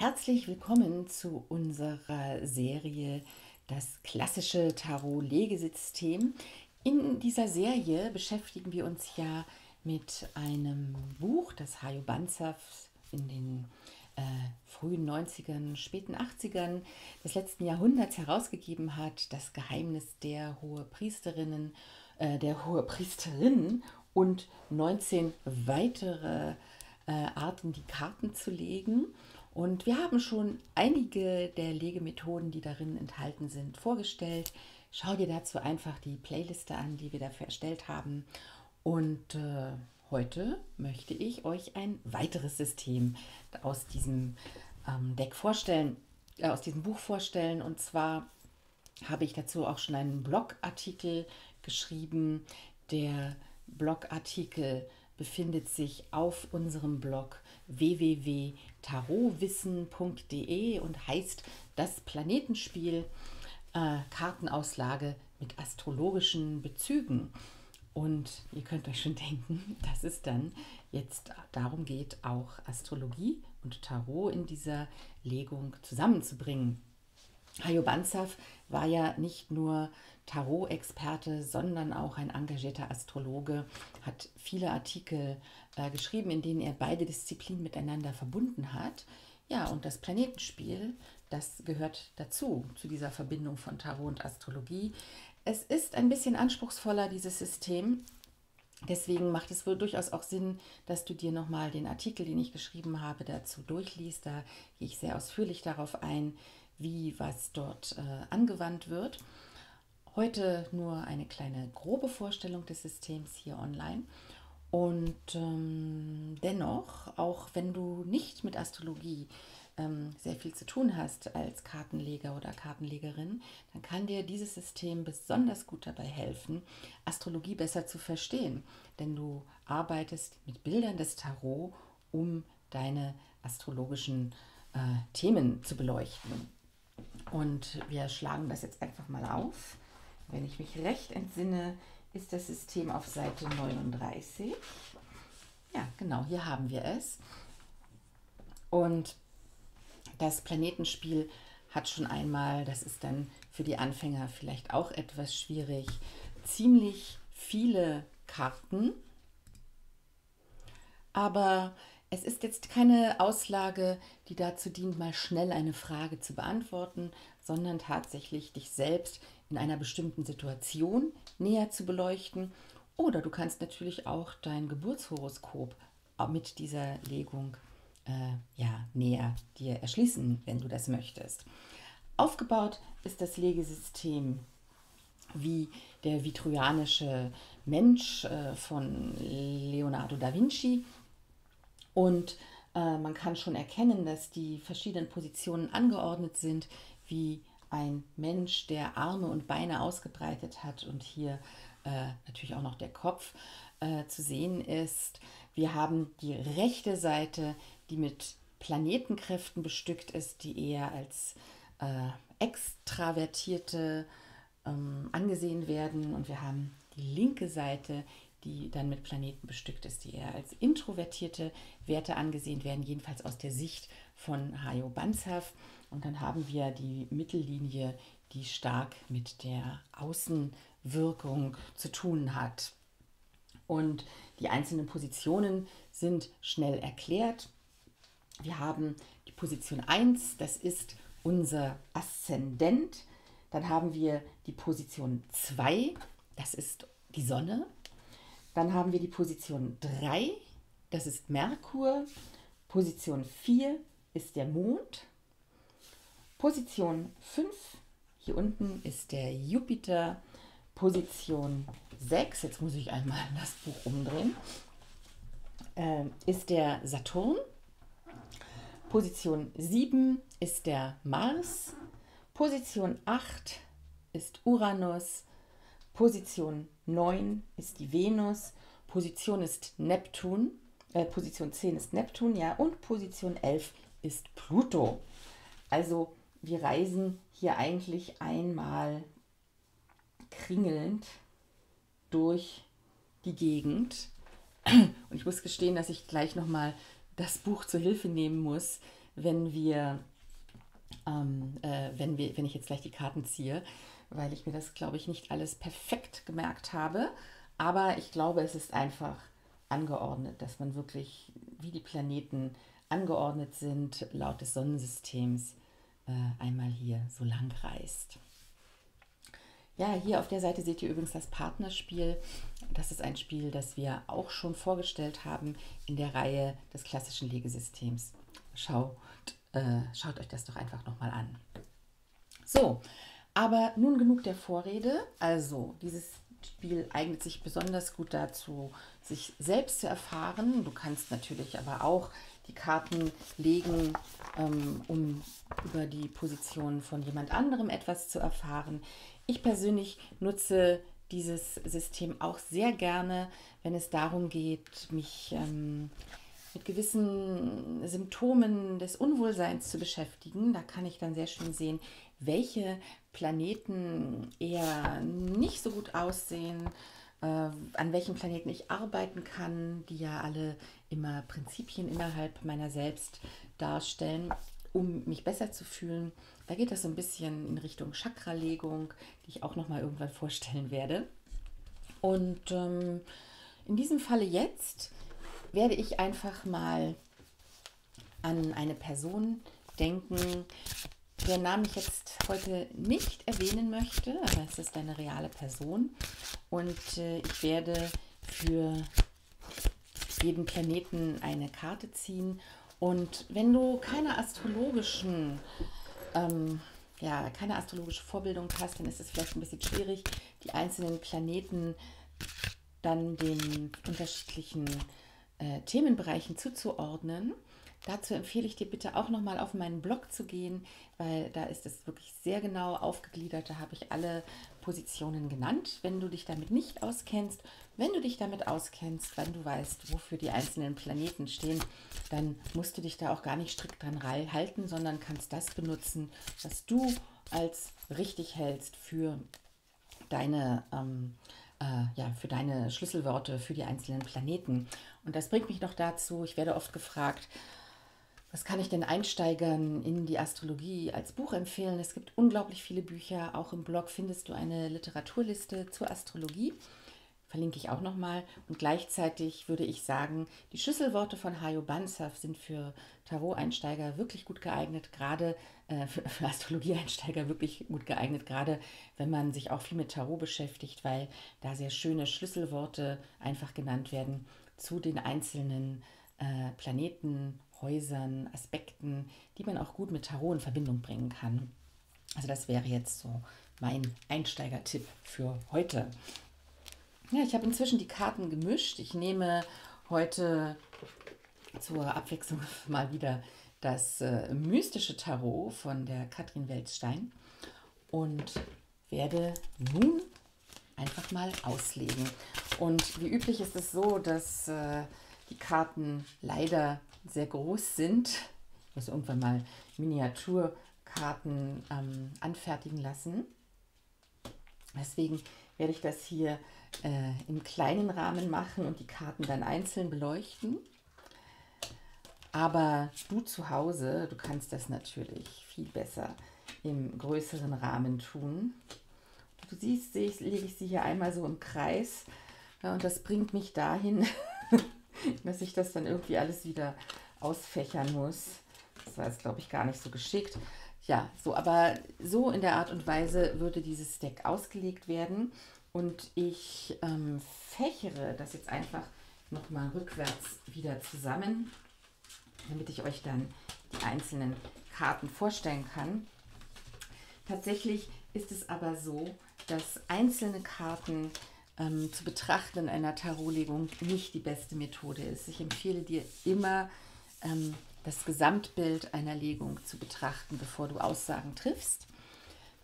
Herzlich willkommen zu unserer Serie Das klassische Tarot-Legesystem. In dieser Serie beschäftigen wir uns ja mit einem Buch, das Hajo Banzaf in den äh, frühen 90ern, späten 80ern des letzten Jahrhunderts herausgegeben hat, das Geheimnis der Hohepriesterinnen, äh, der Hohepriesterinnen und 19 weitere äh, Arten, die Karten zu legen. Und wir haben schon einige der Legemethoden, die darin enthalten sind, vorgestellt. Schau dir dazu einfach die Playliste an, die wir dafür erstellt haben. Und äh, heute möchte ich euch ein weiteres System aus diesem ähm, Deck vorstellen, äh, aus diesem Buch vorstellen. Und zwar habe ich dazu auch schon einen Blogartikel geschrieben. Der Blogartikel befindet sich auf unserem Blog www.tarotwissen.de und heißt das Planetenspiel äh, Kartenauslage mit astrologischen Bezügen. Und ihr könnt euch schon denken, dass es dann jetzt darum geht, auch Astrologie und Tarot in dieser Legung zusammenzubringen. Hajo Banzaf war ja nicht nur Tarot-Experte, sondern auch ein engagierter Astrologe, hat viele Artikel äh, geschrieben, in denen er beide Disziplinen miteinander verbunden hat. Ja, und das Planetenspiel, das gehört dazu, zu dieser Verbindung von Tarot und Astrologie. Es ist ein bisschen anspruchsvoller, dieses System. Deswegen macht es wohl durchaus auch Sinn, dass du dir nochmal den Artikel, den ich geschrieben habe, dazu durchliest. Da gehe ich sehr ausführlich darauf ein, wie was dort äh, angewandt wird. Heute nur eine kleine grobe Vorstellung des Systems hier online. Und ähm, dennoch, auch wenn du nicht mit Astrologie ähm, sehr viel zu tun hast als Kartenleger oder Kartenlegerin, dann kann dir dieses System besonders gut dabei helfen, Astrologie besser zu verstehen. Denn du arbeitest mit Bildern des Tarot, um deine astrologischen äh, Themen zu beleuchten. Und wir schlagen das jetzt einfach mal auf. Wenn ich mich recht entsinne, ist das System auf Seite 39. Ja, genau, hier haben wir es. Und das Planetenspiel hat schon einmal, das ist dann für die Anfänger vielleicht auch etwas schwierig, ziemlich viele Karten. Aber es ist jetzt keine Auslage, die dazu dient, mal schnell eine Frage zu beantworten, sondern tatsächlich dich selbst in einer bestimmten Situation näher zu beleuchten. Oder du kannst natürlich auch dein Geburtshoroskop mit dieser Legung äh, ja, näher dir erschließen, wenn du das möchtest. Aufgebaut ist das Legesystem wie der vitruvianische Mensch äh, von Leonardo da Vinci und äh, man kann schon erkennen, dass die verschiedenen Positionen angeordnet sind, wie ein Mensch, der Arme und Beine ausgebreitet hat und hier äh, natürlich auch noch der Kopf äh, zu sehen ist. Wir haben die rechte Seite, die mit Planetenkräften bestückt ist, die eher als äh, extravertierte ähm, angesehen werden. Und wir haben die linke Seite, die dann mit Planeten bestückt ist, die eher als introvertierte Werte angesehen werden, jedenfalls aus der Sicht von Hajo Banzhaf. Und dann haben wir die Mittellinie, die stark mit der Außenwirkung zu tun hat. Und die einzelnen Positionen sind schnell erklärt. Wir haben die Position 1, das ist unser Aszendent. Dann haben wir die Position 2, das ist die Sonne. Dann haben wir die Position 3, das ist Merkur. Position 4 ist der Mond. Position 5, hier unten ist der Jupiter. Position 6, jetzt muss ich einmal das Buch umdrehen, äh, ist der Saturn. Position 7 ist der Mars. Position 8 ist Uranus. Position 9 ist die Venus, Position ist Neptun, äh, Position 10 ist Neptun, ja, und Position 11 ist Pluto. Also wir reisen hier eigentlich einmal kringelnd durch die Gegend. Und ich muss gestehen, dass ich gleich nochmal das Buch zur Hilfe nehmen muss, wenn wir, ähm, äh, wenn wir, wenn ich jetzt gleich die Karten ziehe, weil ich mir das, glaube ich, nicht alles perfekt gemerkt habe. Aber ich glaube, es ist einfach angeordnet, dass man wirklich, wie die Planeten angeordnet sind, laut des Sonnensystems äh, einmal hier so lang reist. Ja, hier auf der Seite seht ihr übrigens das Partnerspiel. Das ist ein Spiel, das wir auch schon vorgestellt haben in der Reihe des klassischen Legesystems. Schaut, äh, schaut euch das doch einfach nochmal an. So, aber nun genug der Vorrede. Also, dieses Spiel eignet sich besonders gut dazu, sich selbst zu erfahren. Du kannst natürlich aber auch die Karten legen, ähm, um über die Position von jemand anderem etwas zu erfahren. Ich persönlich nutze dieses System auch sehr gerne, wenn es darum geht, mich ähm, mit gewissen Symptomen des Unwohlseins zu beschäftigen. Da kann ich dann sehr schön sehen, welche Planeten eher nicht so gut aussehen, äh, an welchen Planeten ich arbeiten kann, die ja alle immer Prinzipien innerhalb meiner selbst darstellen, um mich besser zu fühlen. Da geht das so ein bisschen in Richtung Chakralegung, die ich auch noch mal irgendwann vorstellen werde. Und ähm, in diesem Falle jetzt werde ich einfach mal an eine Person denken, deren Namen ich jetzt heute nicht erwähnen möchte, aber es ist eine reale Person. Und äh, ich werde für jeden Planeten eine Karte ziehen. Und wenn du keine astrologischen ähm, ja, keine astrologische Vorbildung hast, dann ist es vielleicht ein bisschen schwierig, die einzelnen Planeten dann den unterschiedlichen äh, Themenbereichen zuzuordnen. Dazu empfehle ich dir bitte auch nochmal auf meinen Blog zu gehen, weil da ist es wirklich sehr genau aufgegliedert. Da habe ich alle Positionen genannt. Wenn du dich damit nicht auskennst, wenn du dich damit auskennst, wenn du weißt, wofür die einzelnen Planeten stehen, dann musst du dich da auch gar nicht strikt dran halten, sondern kannst das benutzen, was du als richtig hältst für deine ähm, äh, ja, für deine Schlüsselworte für die einzelnen Planeten. Und das bringt mich noch dazu, ich werde oft gefragt, was kann ich denn Einsteigern in die Astrologie als Buch empfehlen? Es gibt unglaublich viele Bücher. Auch im Blog findest du eine Literaturliste zur Astrologie. Verlinke ich auch nochmal. Und gleichzeitig würde ich sagen, die Schlüsselworte von Hayo Bansaf sind für Tarot-Einsteiger wirklich gut geeignet, gerade äh, für, Astrologie-Einsteiger wirklich gut geeignet, gerade wenn man sich auch viel mit Tarot beschäftigt, weil da sehr schöne Schlüsselworte einfach genannt werden zu den einzelnen äh, Planeten, Häusern, Aspekten, die man auch gut mit Tarot in Verbindung bringen kann. Also das wäre jetzt so mein Einsteigertipp für heute. Ja, ich habe inzwischen die Karten gemischt. Ich nehme heute zur Abwechslung mal wieder das äh, mystische Tarot von der Katrin Welzstein und werde nun einfach mal auslegen. Und wie üblich ist es so, dass äh, die Karten leider sehr groß sind. Ich muss irgendwann mal Miniaturkarten ähm, anfertigen lassen. Deswegen werde ich das hier äh, im kleinen Rahmen machen und die Karten dann einzeln beleuchten. Aber du zu Hause, du kannst das natürlich viel besser im größeren Rahmen tun. Du siehst, lege ich sie hier einmal so im Kreis und das bringt mich dahin, dass ich das dann irgendwie alles wieder ausfächern muss. Das war jetzt, glaube ich, gar nicht so geschickt. Ja, so, aber so in der Art und Weise würde dieses Deck ausgelegt werden. Und ich ähm, fächere das jetzt einfach nochmal rückwärts wieder zusammen, damit ich euch dann die einzelnen Karten vorstellen kann. Tatsächlich ist es aber so, dass einzelne Karten ähm, zu betrachten in einer Tarotlegung nicht die beste Methode ist. Ich empfehle dir immer, ähm, das Gesamtbild einer Legung zu betrachten, bevor du Aussagen triffst.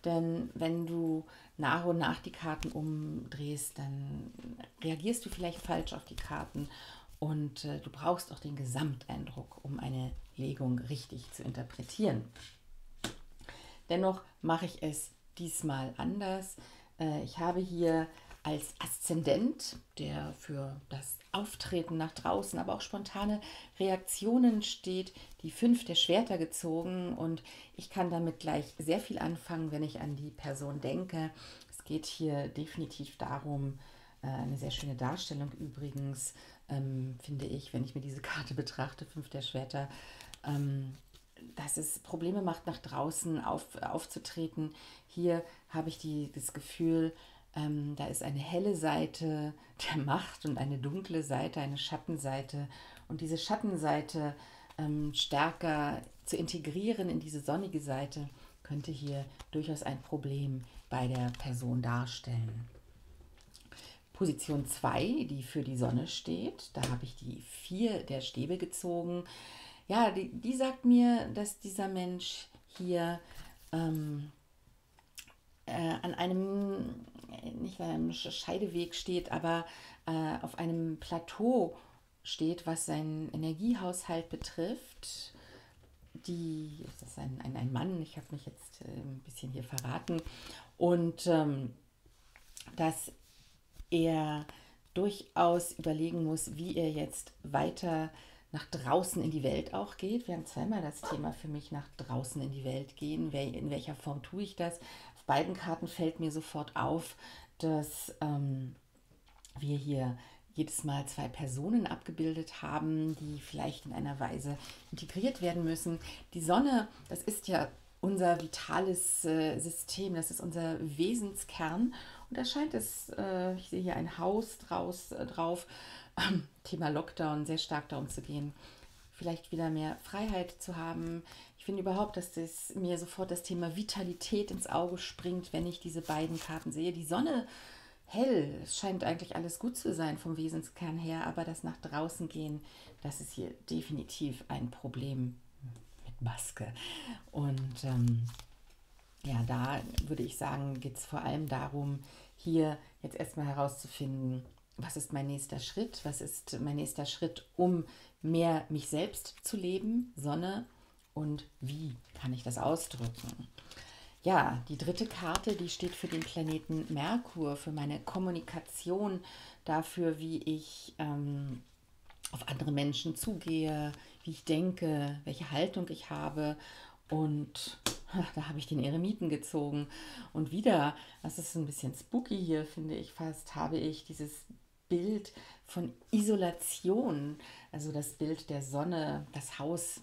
Denn wenn du nach und nach die Karten umdrehst, dann reagierst du vielleicht falsch auf die Karten und äh, du brauchst auch den Gesamteindruck, um eine Legung richtig zu interpretieren. Dennoch mache ich es diesmal anders. Äh, ich habe hier als Aszendent, der für das Auftreten nach draußen, aber auch spontane Reaktionen steht, die fünf der Schwerter gezogen und ich kann damit gleich sehr viel anfangen, wenn ich an die Person denke. Es geht hier definitiv darum, äh, eine sehr schöne Darstellung übrigens, ähm, finde ich, wenn ich mir diese Karte betrachte, fünf der Schwerter, ähm, dass es Probleme macht, nach draußen auf, aufzutreten. Hier habe ich die, das Gefühl, ähm, da ist eine helle Seite der Macht und eine dunkle Seite, eine Schattenseite. Und diese Schattenseite ähm, stärker zu integrieren in diese sonnige Seite, könnte hier durchaus ein Problem bei der Person darstellen. Position 2, die für die Sonne steht, da habe ich die 4 der Stäbe gezogen. Ja, die, die sagt mir, dass dieser Mensch hier ähm, äh, an einem, nicht an einem Scheideweg steht, aber äh, auf einem Plateau steht, was seinen Energiehaushalt betrifft. Die, ist das ein, ein, ein Mann? Ich habe mich jetzt äh, ein bisschen hier verraten. Und ähm, dass er durchaus überlegen muss, wie er jetzt weiter nach draußen in die Welt auch geht. Wir haben zweimal das Thema für mich nach draußen in die Welt gehen. In welcher Form tue ich das? Beiden Karten fällt mir sofort auf, dass ähm, wir hier jedes Mal zwei Personen abgebildet haben, die vielleicht in einer Weise integriert werden müssen. Die Sonne, das ist ja unser vitales äh, System, das ist unser Wesenskern. Und da scheint es, äh, ich sehe hier ein Haus draus, äh, drauf, ähm, Thema Lockdown sehr stark darum zu gehen, vielleicht wieder mehr Freiheit zu haben. Ich finde überhaupt, dass das mir sofort das Thema Vitalität ins Auge springt, wenn ich diese beiden Karten sehe. Die Sonne hell, es scheint eigentlich alles gut zu sein vom Wesenskern her, aber das nach draußen gehen, das ist hier definitiv ein Problem mit Maske. Und ähm, ja, da würde ich sagen, geht es vor allem darum, hier jetzt erstmal herauszufinden, was ist mein nächster Schritt? Was ist mein nächster Schritt, um mehr mich selbst zu leben, Sonne? Und wie kann ich das ausdrücken? Ja, die dritte Karte, die steht für den Planeten Merkur, für meine Kommunikation, dafür, wie ich ähm, auf andere Menschen zugehe, wie ich denke, welche Haltung ich habe. Und da habe ich den Eremiten gezogen. Und wieder, das ist ein bisschen spooky hier, finde ich fast, habe ich dieses Bild von Isolation, also das Bild der Sonne, das Haus,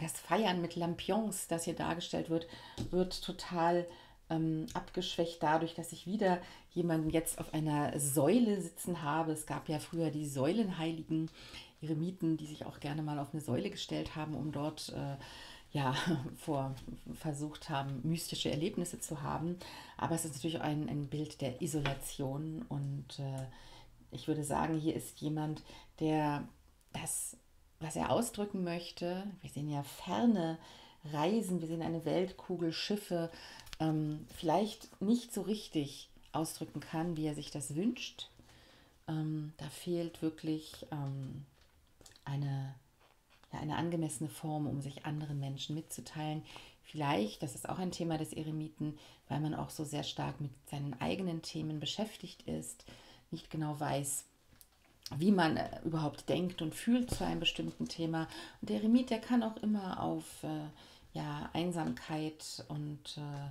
das Feiern mit Lampions, das hier dargestellt wird, wird total ähm, abgeschwächt dadurch, dass ich wieder jemanden jetzt auf einer Säule sitzen habe. Es gab ja früher die Säulenheiligen Eremiten, die sich auch gerne mal auf eine Säule gestellt haben, um dort äh, ja, vor, versucht haben, mystische Erlebnisse zu haben. Aber es ist natürlich ein, ein Bild der Isolation und äh, ich würde sagen, hier ist jemand, der das, was er ausdrücken möchte, wir sehen ja ferne Reisen, wir sehen eine Weltkugel, Schiffe, ähm, vielleicht nicht so richtig ausdrücken kann, wie er sich das wünscht. Ähm, da fehlt wirklich ähm, eine, ja, eine angemessene Form, um sich anderen Menschen mitzuteilen. Vielleicht, das ist auch ein Thema des Eremiten, weil man auch so sehr stark mit seinen eigenen Themen beschäftigt ist, nicht genau weiß, wie man äh, überhaupt denkt und fühlt zu einem bestimmten Thema. Und der Eremit, der kann auch immer auf äh, ja, Einsamkeit und äh,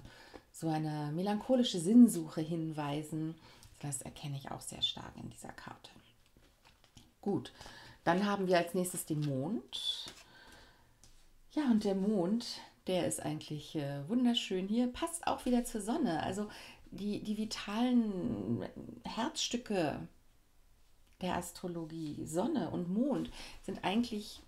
so eine melancholische Sinnsuche hinweisen. Das erkenne ich auch sehr stark in dieser Karte. Gut, dann haben wir als nächstes den Mond. Ja, und der Mond, der ist eigentlich äh, wunderschön hier, passt auch wieder zur Sonne. Also die, die vitalen Herzstücke der Astrologie, Sonne und Mond, sind eigentlich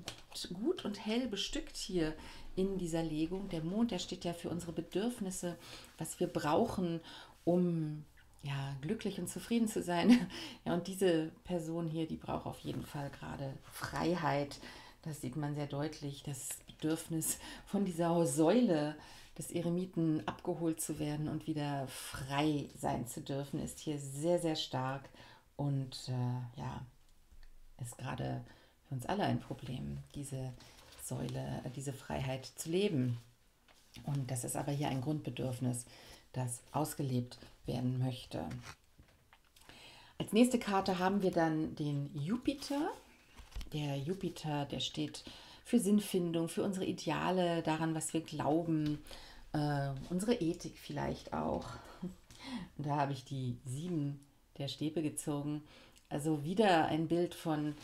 gut und hell bestückt hier in dieser Legung. Der Mond, der steht ja für unsere Bedürfnisse, was wir brauchen, um ja, glücklich und zufrieden zu sein. Ja, und diese Person hier, die braucht auf jeden Fall gerade Freiheit. Das sieht man sehr deutlich, das Bedürfnis von dieser Säule des Eremiten abgeholt zu werden und wieder frei sein zu dürfen, ist hier sehr, sehr stark und äh, ja, ist gerade für uns alle ein Problem, diese Säule, äh, diese Freiheit zu leben. Und das ist aber hier ein Grundbedürfnis, das ausgelebt werden möchte. als nächste Karte haben wir dann den Jupiter. Der Jupiter, der steht für Sinnfindung, für unsere Ideale, daran, was wir glauben, äh, unsere Ethik vielleicht auch. Und da habe ich die sieben der Stäbe gezogen. Also wieder ein Bild von,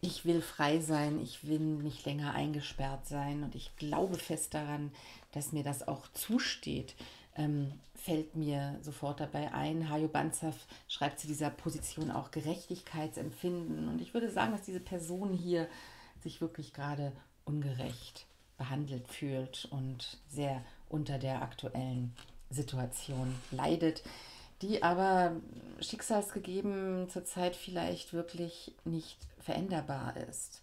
ich will frei sein, ich will nicht länger eingesperrt sein und ich glaube fest daran, dass mir das auch zusteht. Ähm, fällt mir sofort dabei ein. Hajo Banzaf schreibt zu dieser Position auch Gerechtigkeitsempfinden. Und ich würde sagen, dass diese Person hier sich wirklich gerade ungerecht behandelt fühlt und sehr unter der aktuellen Situation leidet, die aber schicksalsgegeben zurzeit vielleicht wirklich nicht veränderbar ist.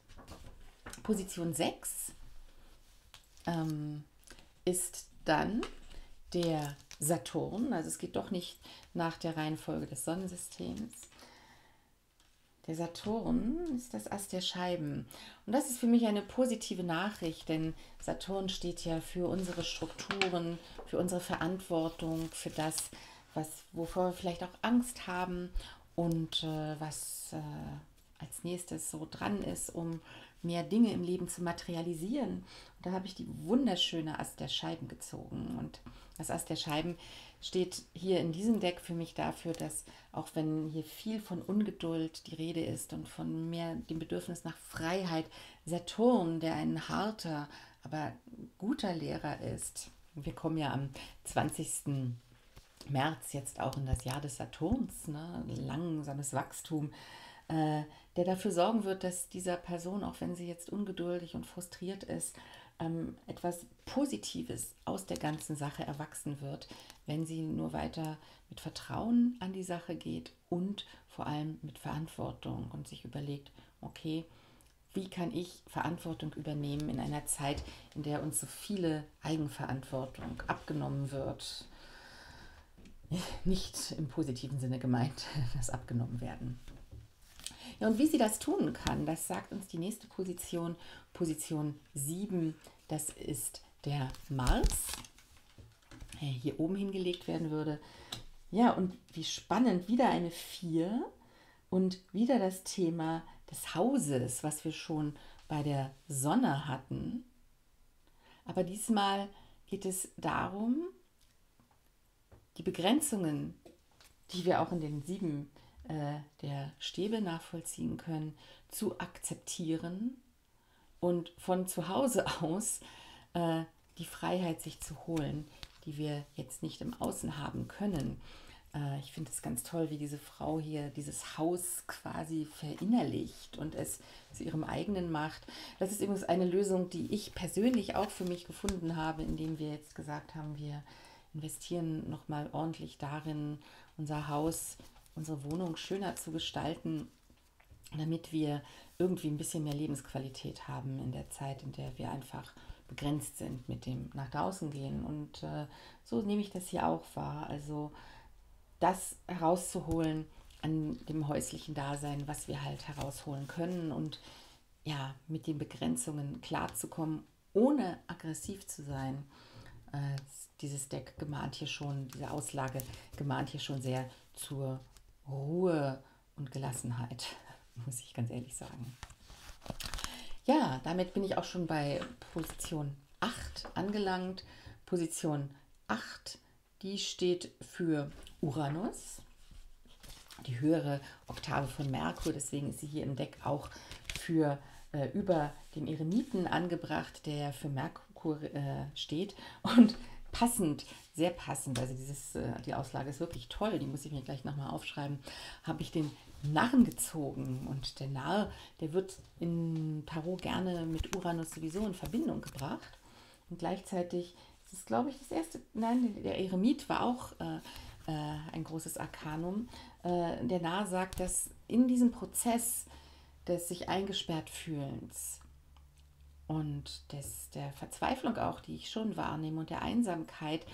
Position 6 ähm, ist dann der Saturn, also es geht doch nicht nach der Reihenfolge des Sonnensystems. Der Saturn ist das Ass der Scheiben. Und das ist für mich eine positive Nachricht, denn Saturn steht ja für unsere Strukturen, für unsere Verantwortung, für das, was, wovor wir vielleicht auch Angst haben und äh, was äh, als nächstes so dran ist, um mehr Dinge im Leben zu materialisieren. Und da habe ich die wunderschöne Ast der Scheiben gezogen. Und das Ast der Scheiben steht hier in diesem Deck für mich dafür, dass auch wenn hier viel von Ungeduld die Rede ist und von mehr dem Bedürfnis nach Freiheit, Saturn, der ein harter, aber guter Lehrer ist. Wir kommen ja am 20. März jetzt auch in das Jahr des Saturns, ne? langsames Wachstum äh, der dafür sorgen wird, dass dieser Person, auch wenn sie jetzt ungeduldig und frustriert ist, ähm, etwas Positives aus der ganzen Sache erwachsen wird, wenn sie nur weiter mit Vertrauen an die Sache geht und vor allem mit Verantwortung und sich überlegt, okay, wie kann ich Verantwortung übernehmen in einer Zeit, in der uns so viele Eigenverantwortung abgenommen wird. Nicht im positiven Sinne gemeint, das abgenommen werden. Ja, und wie sie das tun kann, das sagt uns die nächste Position, Position 7. Das ist der Mars, der hier oben hingelegt werden würde. Ja, und wie spannend, wieder eine 4 und wieder das Thema des Hauses, was wir schon bei der Sonne hatten. Aber diesmal geht es darum, die Begrenzungen, die wir auch in den sieben äh, der Stäbe nachvollziehen können, zu akzeptieren und von zu Hause aus äh, die Freiheit sich zu holen, die wir jetzt nicht im Außen haben können. Äh, ich finde es ganz toll, wie diese Frau hier dieses Haus quasi verinnerlicht und es zu ihrem eigenen macht. Das ist übrigens eine Lösung, die ich persönlich auch für mich gefunden habe, indem wir jetzt gesagt haben, wir investieren nochmal ordentlich darin, unser Haus unsere Wohnung schöner zu gestalten, damit wir irgendwie ein bisschen mehr Lebensqualität haben in der Zeit, in der wir einfach begrenzt sind mit dem nach draußen gehen. Und äh, so nehme ich das hier auch wahr. Also das herauszuholen an dem häuslichen Dasein, was wir halt herausholen können und ja, mit den Begrenzungen klarzukommen, ohne aggressiv zu sein. Äh, dieses Deck gemahnt hier schon, diese Auslage gemahnt hier schon sehr zur Ruhe und Gelassenheit, muss ich ganz ehrlich sagen. Ja, damit bin ich auch schon bei Position 8 angelangt. Position 8, die steht für Uranus, die höhere Oktave von Merkur. Deswegen ist sie hier im Deck auch für äh, über dem Eremiten angebracht, der für Merkur steht. Und passend, sehr passend, also dieses, äh, die Auslage ist wirklich toll, die muss ich mir gleich nochmal aufschreiben, habe ich den Narren gezogen. Und der Narr, der wird in Tarot gerne mit Uranus sowieso in Verbindung gebracht. Und gleichzeitig ist es, glaube ich, das erste, nein, der Eremit war auch äh, äh, ein großes Arkanum. Äh, der Narr sagt, dass in diesem Prozess des sich eingesperrt fühlens und des, der Verzweiflung auch, die ich schon wahrnehme und der Einsamkeit,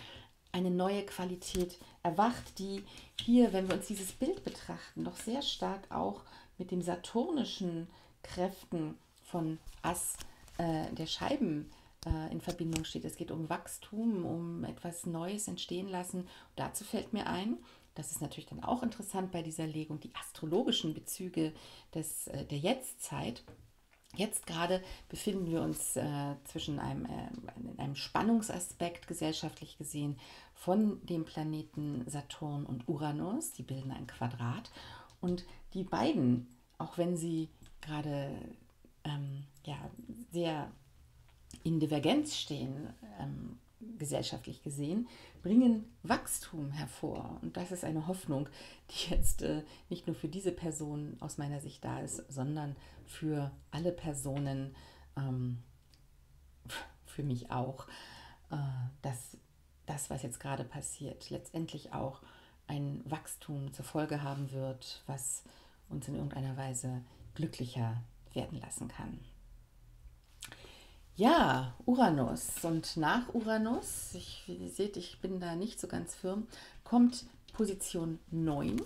eine neue Qualität erwacht, die hier, wenn wir uns dieses Bild betrachten, doch sehr stark auch mit den saturnischen Kräften von Ass äh, der Scheiben äh, in Verbindung steht. Es geht um Wachstum, um etwas Neues entstehen lassen. Und dazu fällt mir ein, das ist natürlich dann auch interessant bei dieser Legung, die astrologischen Bezüge des, äh, der Jetztzeit. Jetzt gerade befinden wir uns äh, zwischen einem, äh, einem Spannungsaspekt gesellschaftlich gesehen von dem Planeten Saturn und Uranus. Die bilden ein Quadrat. Und die beiden, auch wenn sie gerade ähm, ja, sehr in Divergenz stehen, ähm, gesellschaftlich gesehen, bringen Wachstum hervor. Und das ist eine Hoffnung, die jetzt äh, nicht nur für diese Person aus meiner Sicht da ist, sondern für alle Personen, ähm, für mich auch, äh, dass das, was jetzt gerade passiert, letztendlich auch ein Wachstum zur Folge haben wird, was uns in irgendeiner Weise glücklicher werden lassen kann. Ja, Uranus. Und nach Uranus, ich, ihr seht, ich bin da nicht so ganz firm, kommt Position 9.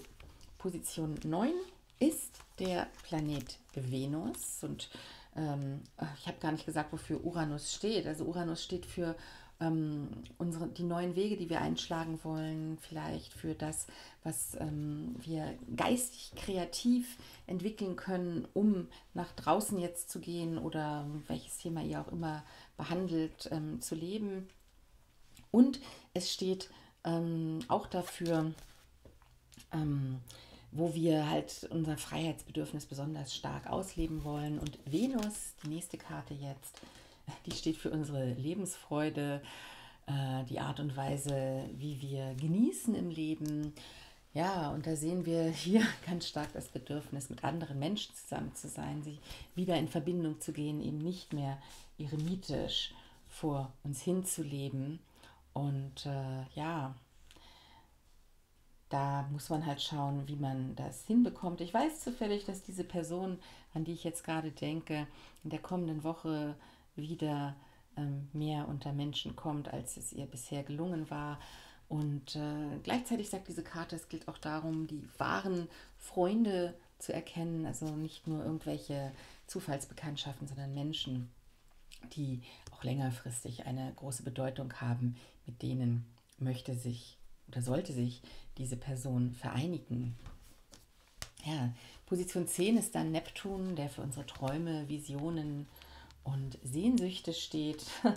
Position 9 ist der Planet Venus. Und ähm, ich habe gar nicht gesagt, wofür Uranus steht. Also Uranus steht für ähm, unsere, die neuen Wege, die wir einschlagen wollen, vielleicht für das, was ähm, wir geistig kreativ entwickeln können, um nach draußen jetzt zu gehen oder welches Thema ihr auch immer behandelt, ähm, zu leben. Und es steht ähm, auch dafür, ähm, wo wir halt unser Freiheitsbedürfnis besonders stark ausleben wollen. Und Venus, die nächste Karte jetzt, die steht für unsere Lebensfreude, äh, die Art und Weise, wie wir genießen im Leben. Ja, und da sehen wir hier ganz stark das Bedürfnis, mit anderen Menschen zusammen zu sein, sie wieder in Verbindung zu gehen, eben nicht mehr eremitisch vor uns hinzuleben. Und äh, ja, da muss man halt schauen, wie man das hinbekommt. Ich weiß zufällig, dass diese Person, an die ich jetzt gerade denke, in der kommenden Woche wieder ähm, mehr unter Menschen kommt, als es ihr bisher gelungen war. Und äh, gleichzeitig sagt diese Karte, es gilt auch darum, die wahren Freunde zu erkennen, also nicht nur irgendwelche Zufallsbekanntschaften, sondern Menschen, die auch längerfristig eine große Bedeutung haben, mit denen möchte sich oder sollte sich diese Person vereinigen. Ja, Position 10 ist dann Neptun, der für unsere Träume, Visionen, und Sehnsüchte steht.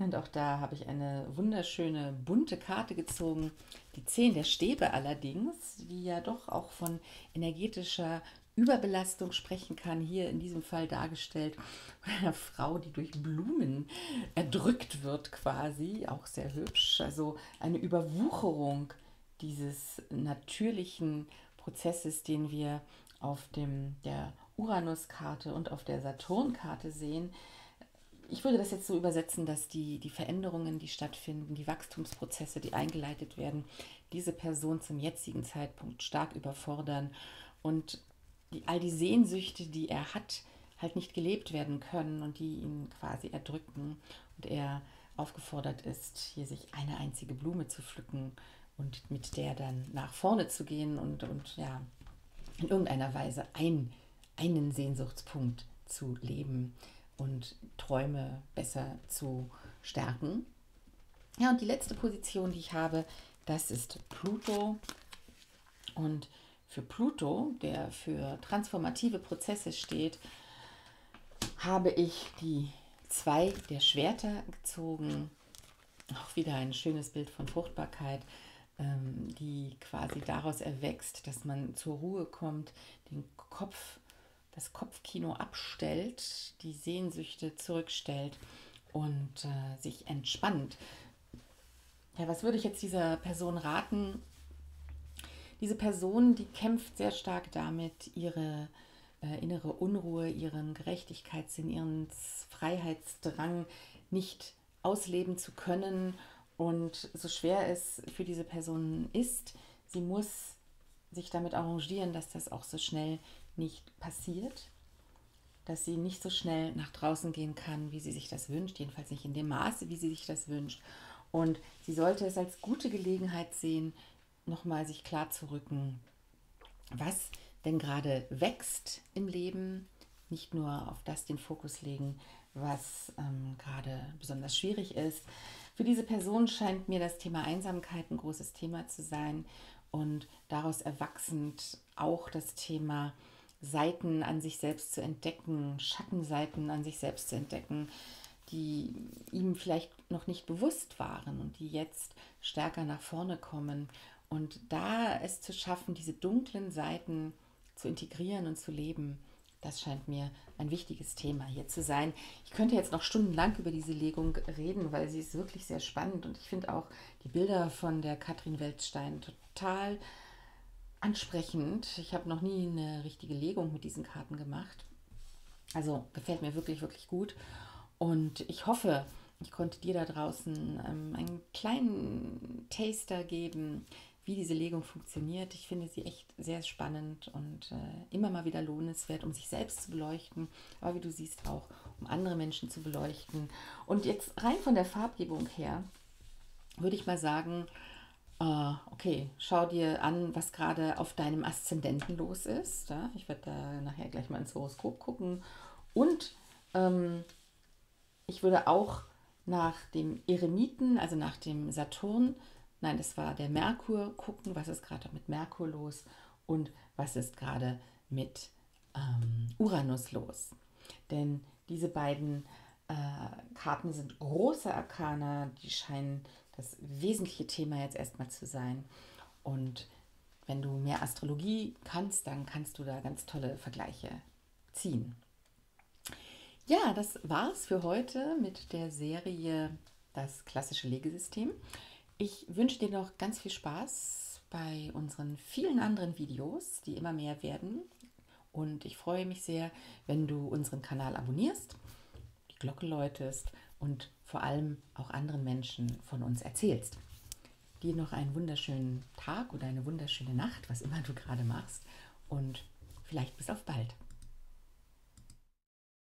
Und auch da habe ich eine wunderschöne bunte Karte gezogen. Die 10 der Stäbe allerdings, die ja doch auch von energetischer Überbelastung sprechen kann. Hier in diesem Fall dargestellt von einer Frau, die durch Blumen erdrückt wird quasi. Auch sehr hübsch. Also eine Überwucherung dieses natürlichen Prozesses, den wir auf dem, der Uranus-Karte und auf der Saturn-Karte sehen. Ich würde das jetzt so übersetzen, dass die, die Veränderungen, die stattfinden, die Wachstumsprozesse, die eingeleitet werden, diese Person zum jetzigen Zeitpunkt stark überfordern und die, all die Sehnsüchte, die er hat, halt nicht gelebt werden können und die ihn quasi erdrücken und er aufgefordert ist, hier sich eine einzige Blume zu pflücken und mit der dann nach vorne zu gehen und, und ja, in irgendeiner Weise ein einen Sehnsuchtspunkt zu leben und Träume besser zu stärken. Ja, und die letzte Position, die ich habe, das ist Pluto. Und für Pluto, der für transformative Prozesse steht, habe ich die zwei der Schwerter gezogen. Auch wieder ein schönes Bild von Fruchtbarkeit, ähm, die quasi daraus erwächst, dass man zur Ruhe kommt, den Kopf das Kopfkino abstellt, die Sehnsüchte zurückstellt und äh, sich entspannt. Ja, was würde ich jetzt dieser Person raten? Diese Person, die kämpft sehr stark damit, ihre äh, innere Unruhe, ihren Gerechtigkeitssinn, ihren Freiheitsdrang nicht ausleben zu können. Und so schwer es für diese Person ist, sie muss sich damit arrangieren, dass das auch so schnell nicht passiert, dass sie nicht so schnell nach draußen gehen kann, wie sie sich das wünscht, jedenfalls nicht in dem Maße, wie sie sich das wünscht. Und sie sollte es als gute Gelegenheit sehen, nochmal sich klar zu rücken, was denn gerade wächst im Leben, nicht nur auf das den Fokus legen, was ähm, gerade besonders schwierig ist. Für diese Person scheint mir das Thema Einsamkeit ein großes Thema zu sein und daraus erwachsend auch das Thema Seiten an sich selbst zu entdecken, Schattenseiten an sich selbst zu entdecken, die ihm vielleicht noch nicht bewusst waren und die jetzt stärker nach vorne kommen. Und da es zu schaffen, diese dunklen Seiten zu integrieren und zu leben, das scheint mir ein wichtiges Thema hier zu sein. Ich könnte jetzt noch stundenlang über diese Legung reden, weil sie ist wirklich sehr spannend und ich finde auch die Bilder von der Katrin Weltstein total ansprechend. Ich habe noch nie eine richtige Legung mit diesen Karten gemacht. Also gefällt mir wirklich, wirklich gut. Und ich hoffe, ich konnte dir da draußen ähm, einen kleinen Taster geben, wie diese Legung funktioniert. Ich finde sie echt sehr spannend und äh, immer mal wieder lohnenswert, um sich selbst zu beleuchten, aber wie du siehst auch, um andere Menschen zu beleuchten. Und jetzt rein von der Farbgebung her würde ich mal sagen, okay, schau dir an, was gerade auf deinem Aszendenten los ist. Ich werde da nachher gleich mal ins Horoskop gucken. Und ähm, ich würde auch nach dem Eremiten, also nach dem Saturn, Nein, das war der Merkur. Gucken, was ist gerade mit Merkur los und was ist gerade mit ähm, Uranus los. Denn diese beiden äh, Karten sind große Arkana, die scheinen das wesentliche Thema jetzt erstmal zu sein. Und wenn du mehr Astrologie kannst, dann kannst du da ganz tolle Vergleiche ziehen. Ja, das war's für heute mit der Serie Das klassische Legesystem. Ich wünsche dir noch ganz viel Spaß bei unseren vielen anderen Videos, die immer mehr werden. Und ich freue mich sehr, wenn du unseren Kanal abonnierst, die Glocke läutest und vor allem auch anderen Menschen von uns erzählst. Dir noch einen wunderschönen Tag oder eine wunderschöne Nacht, was immer du gerade machst. Und vielleicht bis auf bald.